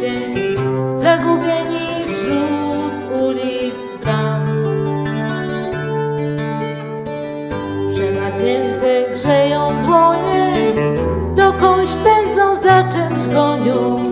cień, zagubieni wśród ulic bram. Przemarznięte grzeją dłonie, dokądś pędzą, za czymś gonią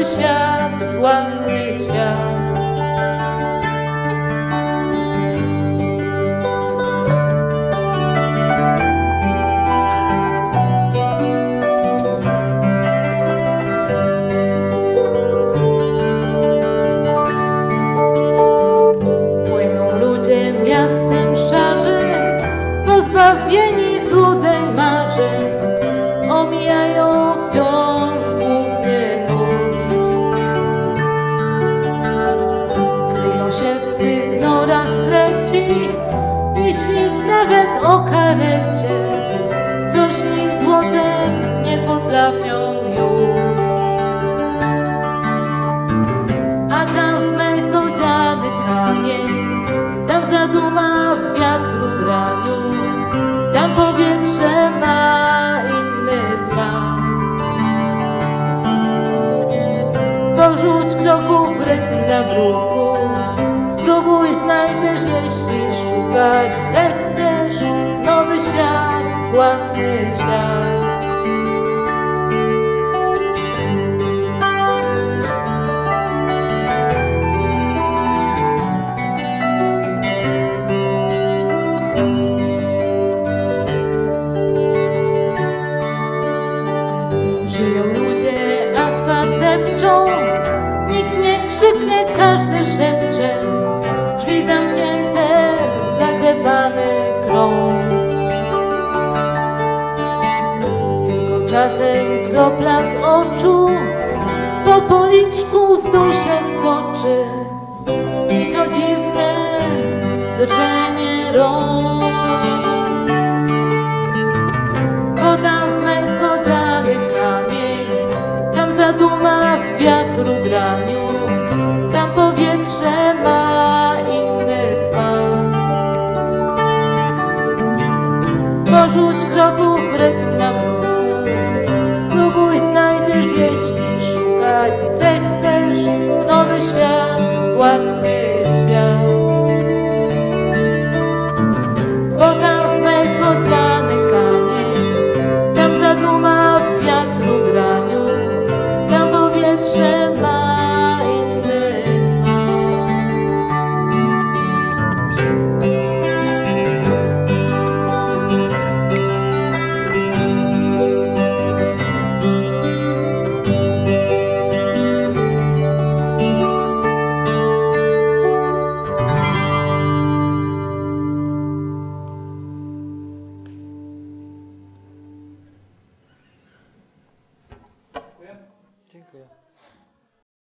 nowy świat, własny świat. Pozbawieni złudzeń marzeń, omijają nawet o karecie, co śni złotem nie potrafią już. A tam mego dziady kamień, tam zaduma w wiatru graniu, tam powietrze ma inny smak. Porzuć kroków rytm na bruku, spróbuj znajdziesz, jeśli szukać nowy świat, własny czasem kropla z oczu po policzku w dół się stoczy. I to dziwne drżenie rąk. Bo tam w mego kamień, tam zaduma w wiatru graniu, tam powietrze ma inny smak. Porzuć kroków 不。você.